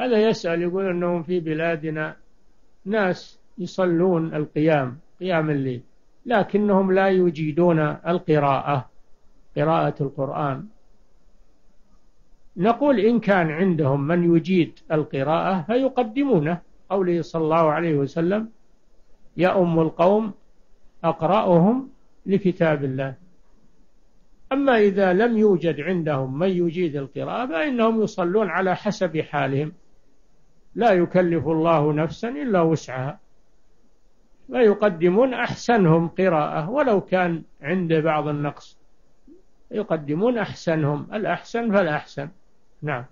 هذا يسأل يقول أنهم في بلادنا ناس يصلون القيام قيام الليل لكنهم لا يجيدون القراءة قراءة القرآن. نقول إن كان عندهم من يجيد القراءة فيقدمونه. قوله صلى الله عليه وسلم يا أم القوم أقرأهم لكتاب الله. أما إذا لم يوجد عندهم من يجيد القراءة فإنهم يصلون على حسب حالهم. لا يكلف الله نفسا إلا وسعها. فيقدمون أحسنهم قراءة ولو كان عند بعض النقص يقدمون أحسنهم الأحسن فالأحسن. نعم.